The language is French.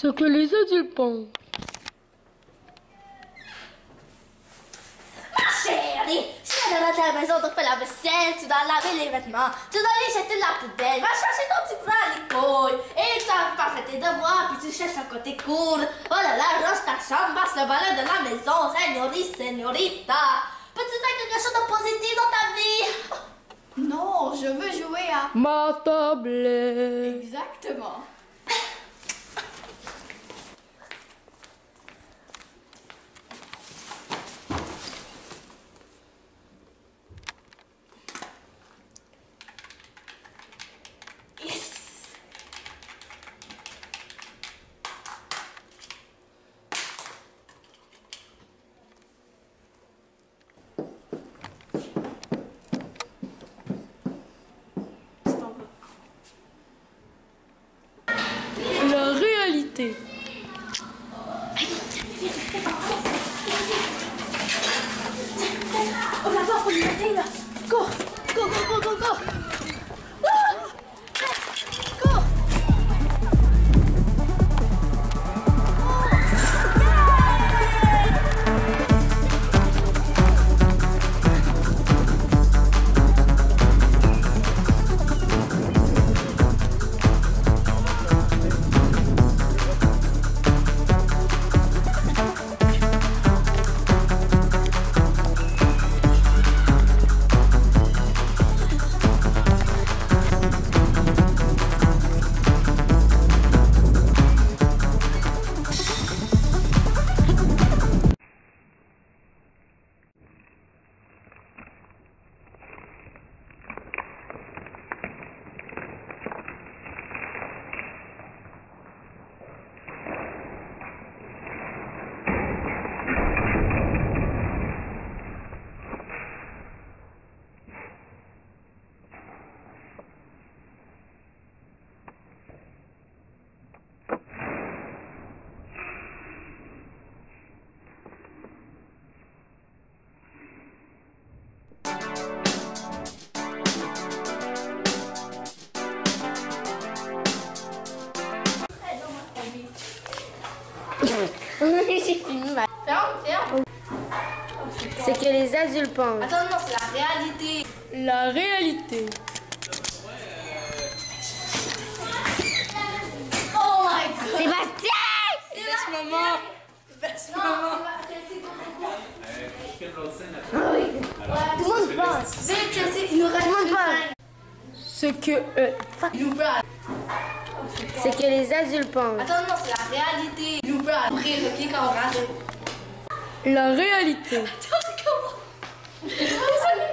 Ce que les adultes pensent. Ma chérie, si tu rentres à la maison, tu fais la vaisselle, tu dois laver les vêtements, tu dois les jeter la poubelle, va chercher ton petit frère à l'école, et tu n'as pas fait tes devoirs, puis tu cherches à côté cours. Oh là là, range ta chambre, passe le balai de la maison, señorita, señorita. Peux-tu faire quelque chose de positif dans ta vie? Non, je veux jouer à... Ma tablette. Exactement. 快点，那个，go go go go go go。J'ai fini ma... Ferme, ferme. C'est que les adultes pensent. Attends, non, c'est la réalité. La réalité. Oh my god. Sébastien! Best maman. Best maman. Tout le monde pense. Tout le monde pense. Ce que... euh. C'est que les adultes pensent. Attends, non, c'est la réalité. Ok, quand on rentre. la réalité. Attends, comment? Désolé.